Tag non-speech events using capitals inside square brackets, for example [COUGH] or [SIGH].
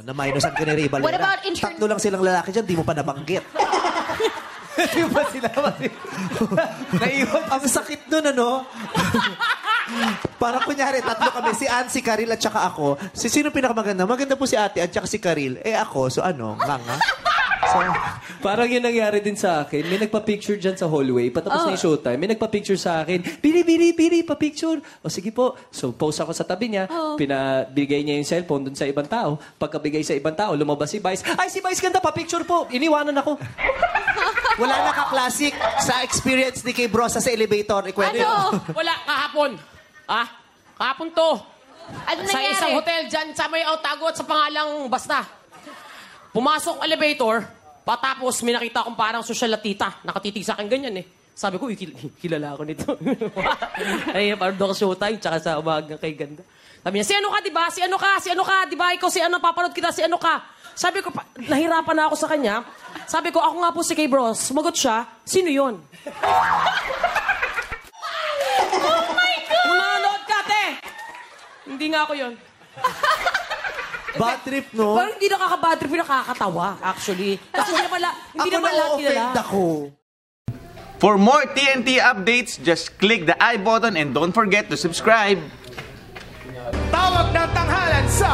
Na minusan ka ni Ray Valera. What about in turn- Tatlo lang silang lalaki dyan, di mo pa nabanggit. [LAUGHS] Di ba sila Naiwan. Ang sakit nun, ano? [LAUGHS] Parang kunyari, tatlo kami. Si Ann, si Karil, at saka ako. Si sino pinakamaganda? Maganda po si ate at saka si Karil. Eh ako, so ano? Nga nga. So, Parang yun nangyari din sa akin. May nagpa-picture dyan sa hallway. Patapos na yung showtime. May nagpa-picture sa akin. Bili, bili, bili, pa-picture. O sige po. So, post ako sa tabi niya. Pinabigay niya yung cellphone dun sa ibang tao. Pagkabigay sa ibang tao, lumabas si Vice. Ay, si Vice ganda, pa-picture po. Iniwanan ako. wala na ka-classic sa experience ni kay Brosa sa elevator. Ikwento Ano? Wala, kahapon. Ah, kahapon to. Ano Sa nangyari? isang hotel dyan sa may Otago at sa pangalang Basta. Pumasok elevator, patapos may nakita akong parang social na tita. Nakatitig sa akin ganyan eh. Sabi ko, "Uy, kil- [LAUGHS] kilala ako nito. [LAUGHS] Ay, parang doon ka showtime, tsaka sa umaga kay ganda. Sabi niya, si ano ka, di ba? Si ano ka? Si ano ka? Di ba? Ikaw si ano? Papanood kita, si ano ka? Sabi ko, pa- nahirapan na ako sa kanya. Sabi ko, ako nga po si Kay Bros. Sumagot siya, sino yon? [LAUGHS] oh my God! Manonood ka, te! Hindi nga ako yon. Bad trip, no? Parang hindi nakaka-bad trip, nakakatawa, actually. Kasi hindi naman, la- hindi Ako naman lahat kilala. na-offend ako. For more TNT updates, just click the i button and don't forget to subscribe. Tawag ng tanghalan sa!